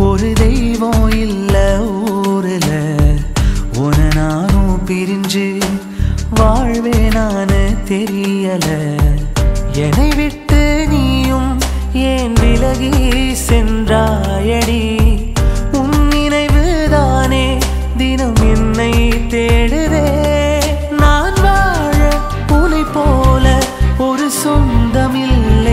ஒரு தெய்வம் இல்ல ஊருல. உன நானும் பிரிஞ்சு வாழ்வே நானு தெரியல. என்னை விட்டு நீயும் ஏன் விலகி சென்றாயடி? உன் நினைவு தானே தினம் என்னை தேடுதே. நான் வாழ உனை போல ஒரு சொந்தமில்லை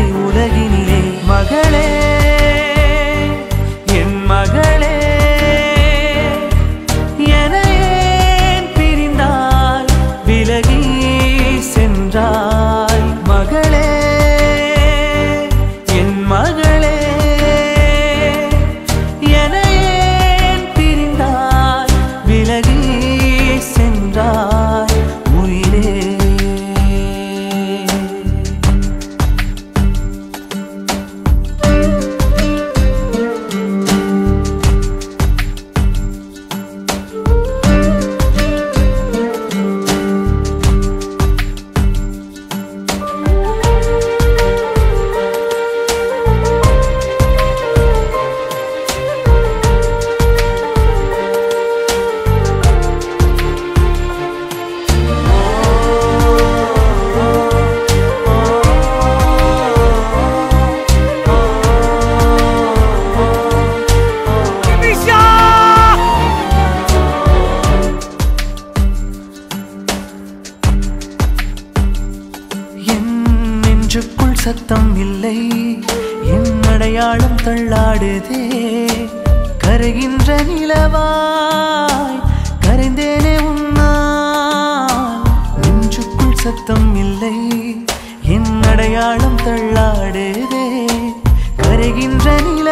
சத்தம் இல்லை. என் அடையாளம் தள்ளாடுதே. கருகின்ற நிலவாய் கரைந்தேனே உன்னால். நெஞ்சுக்குள் சத்தம் இல்லை. என் அடையாளம் தள்ளாடுதே. கரைகின்ற நில